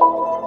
you